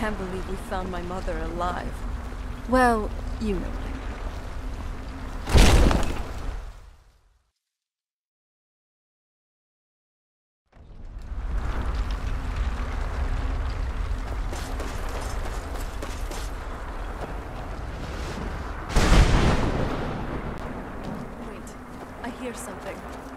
can't believe we found my mother alive. Well, you know. Wait, I hear something.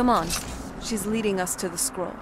Come on. She's leading us to the scroll.